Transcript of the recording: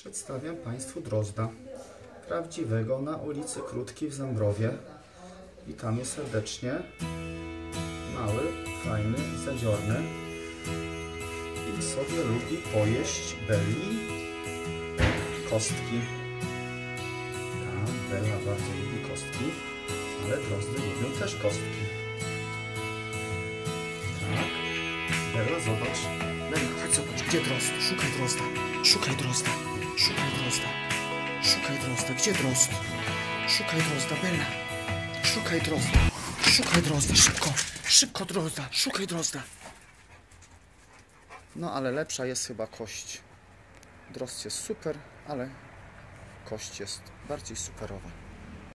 Przedstawiam Państwu drozda. Prawdziwego na ulicy Krótkiej w Zambrowie. Witamy serdecznie. Mały, fajny, zadziorny. I sobie lubi pojeść belli kostki. Tak, Bella bardzo lubi kostki, ale drozdy lubią też kostki. Tak. Chodź zobacz, gdzie drozd? Szukaj drozda. Szukaj drozda. Szukaj drozda. Szukaj drozda. Gdzie drozd? Szukaj drozda, Bella. Szukaj drozda. Szukaj drozda, szybko. Szybko drozda. Szukaj drozda. No ale lepsza jest chyba kość. Drozd jest super, ale kość jest bardziej superowa.